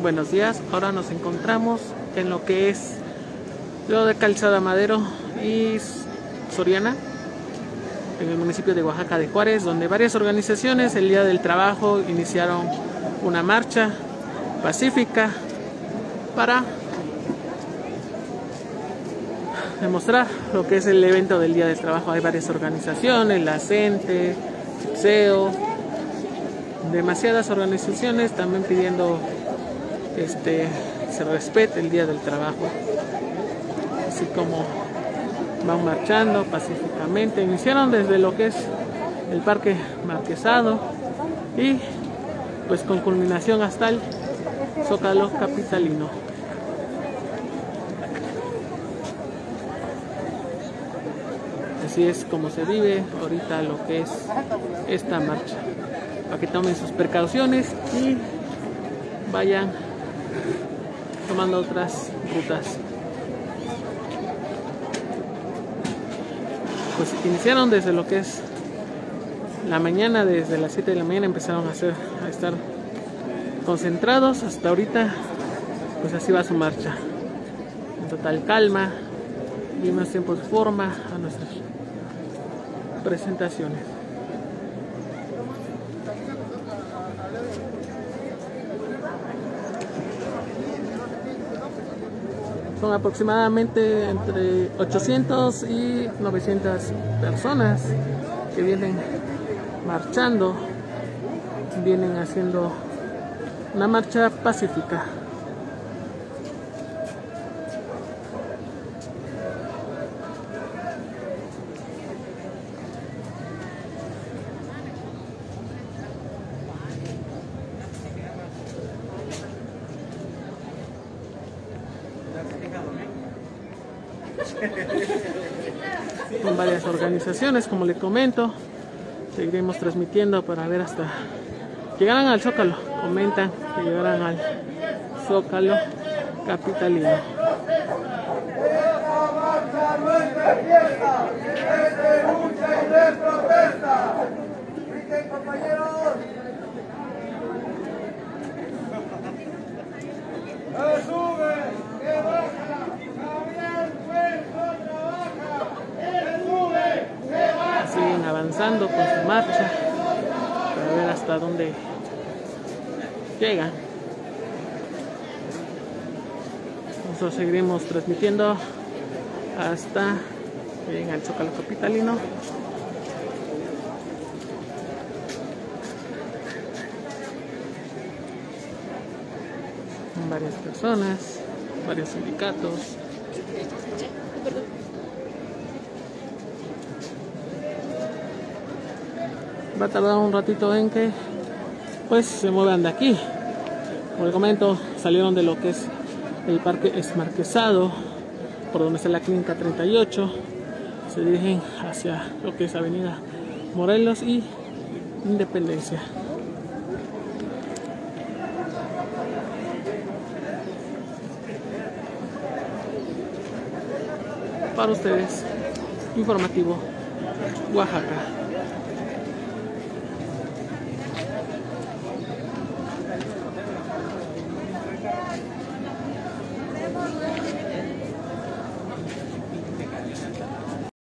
Buenos días, ahora nos encontramos en lo que es lo de Calzada Madero y Soriana, en el municipio de Oaxaca de Juárez, donde varias organizaciones el Día del Trabajo iniciaron una marcha pacífica para demostrar lo que es el evento del Día del Trabajo. Hay varias organizaciones, la CENTE, CEO, demasiadas organizaciones también pidiendo este, se respete el Día del Trabajo. Así como van marchando pacíficamente. Iniciaron desde lo que es el Parque Marquesado y pues con culminación hasta el Zócalo Capitalino. Así es como se vive ahorita lo que es esta marcha. Para que tomen sus precauciones y vayan tomando otras rutas. Pues iniciaron desde lo que es la mañana, desde las 7 de la mañana empezaron a hacer a estar concentrados hasta ahorita, pues así va su marcha. En total calma, y más tiempo de forma a nuestras presentaciones. Son aproximadamente entre 800 y 900 personas que vienen marchando, vienen haciendo una marcha pacífica. con varias organizaciones, como le comento. Seguiremos transmitiendo para ver hasta llegarán al Zócalo. Comentan que llegarán al Zócalo capitalino. Con su marcha para ver hasta dónde llegan. Nosotros seguiremos transmitiendo hasta que lleguen al Zócalo Capitalino. Varias personas, varios sindicatos. Va a tardar un ratito en que pues se muevan de aquí. Como les comento salieron de lo que es el parque Esmarquesado por donde está la clínica 38 se dirigen hacia lo que es avenida Morelos y Independencia. Para ustedes informativo Oaxaca